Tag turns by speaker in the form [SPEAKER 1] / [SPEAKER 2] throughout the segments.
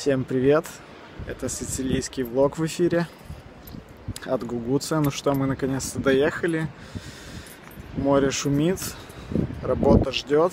[SPEAKER 1] Всем привет! Это сицилийский влог в эфире от Гугуца. Ну что, мы наконец-то доехали. Море шумит, работа ждет.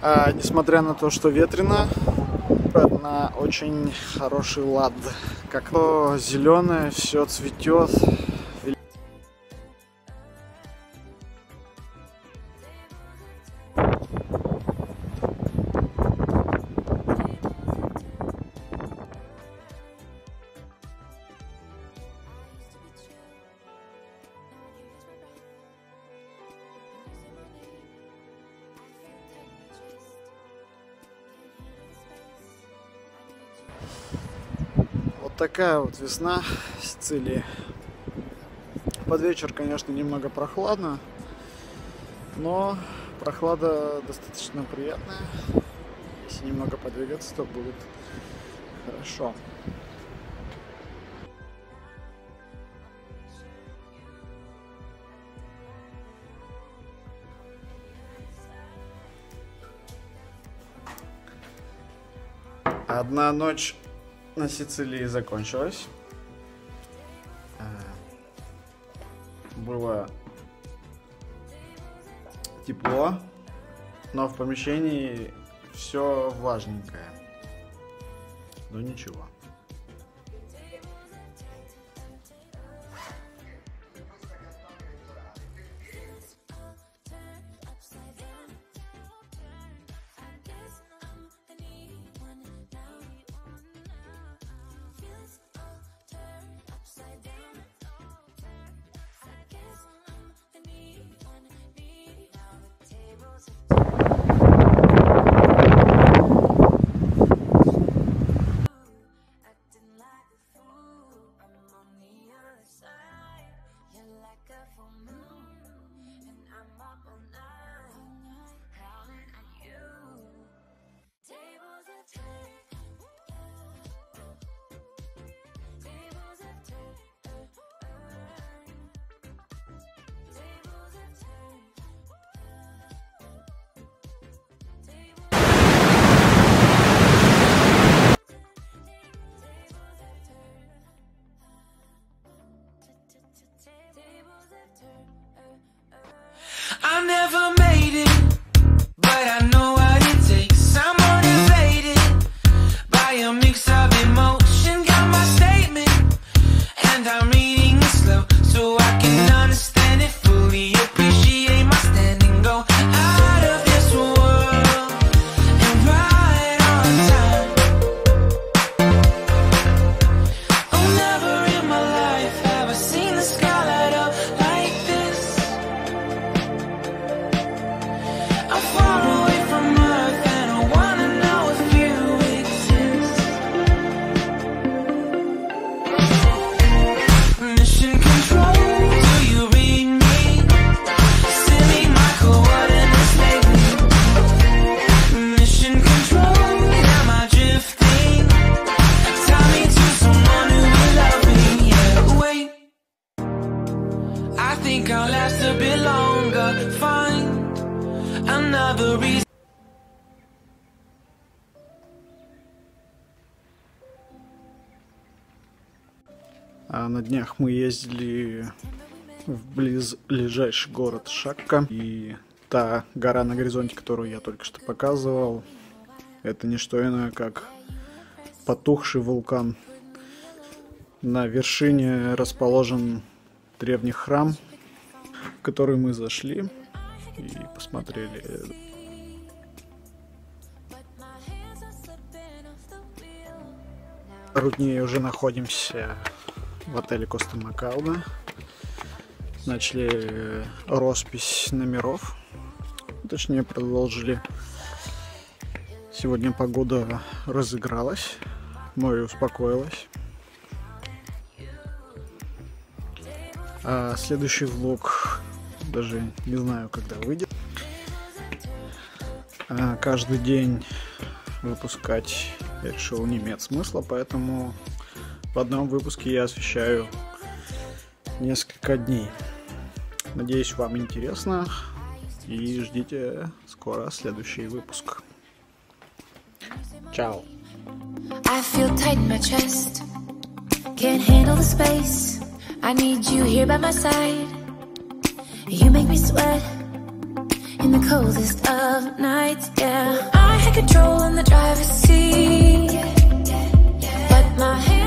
[SPEAKER 1] А, несмотря на то, что ветрено, на очень хороший лад. Как то зеленое, все цветет. Такая вот весна в Сицилии. Под вечер, конечно, немного прохладно, но прохлада достаточно приятная. Если немного подвигаться, то будет хорошо. Одна ночь на Сицилии закончилась. А, Было тепло, но в помещении все важненькое. Но ничего.
[SPEAKER 2] Find another reason.
[SPEAKER 1] А на днях мы ездили в близлежащий город Шакка. И та гора на горизонте, которую я только что показывал, это не что иное, как потухший вулкан. На вершине расположен древний храм, который мы зашли и посмотрели. Пару дней уже находимся в отеле Коста Макауда. начали э, роспись номеров. Точнее, продолжили. Сегодня погода разыгралась, море успокоилось. А следующий влог даже не знаю, когда выйдет. А каждый день выпускать я решил не имеет смысла, поэтому в одном выпуске я освещаю несколько дней. Надеюсь, вам интересно. И ждите скоро следующий выпуск. Чао.
[SPEAKER 3] Can't handle the space. I need you here by my side. You make me sweat in the coldest of nights. Yeah, I had control in the driver's seat, but my.